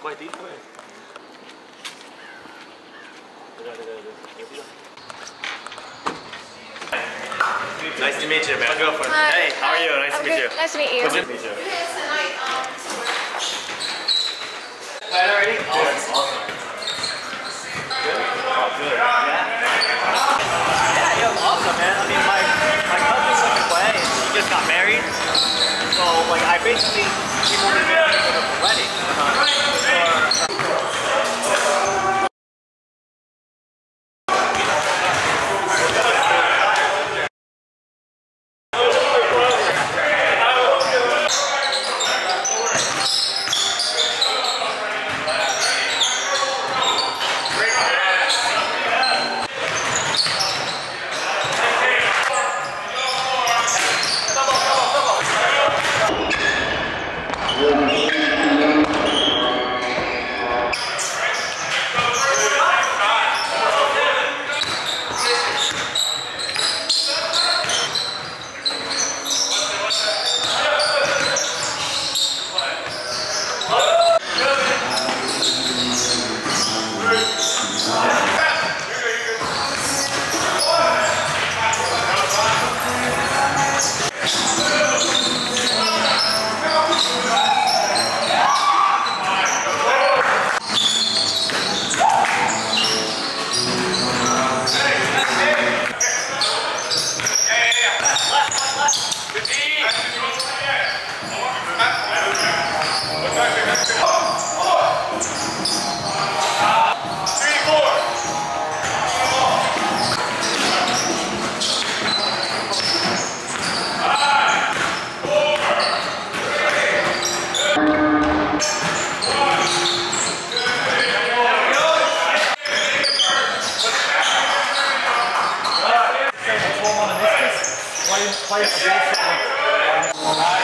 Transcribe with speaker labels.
Speaker 1: Eh. Nice to meet you, man.
Speaker 2: Go for it.
Speaker 3: Hi.
Speaker 1: Hey, how are you? Nice to
Speaker 3: I'm
Speaker 1: meet
Speaker 3: good.
Speaker 1: you.
Speaker 3: Nice to meet you.
Speaker 1: Nice to meet you.
Speaker 2: Right already?
Speaker 1: Awesome. Awesome. Good. Oh, good. Yeah.
Speaker 2: Yeah, yo, awesome, man. I mean, my, my cousin's looking away, and she just got married. So, like, I basically came over to for the wedding.
Speaker 4: All right.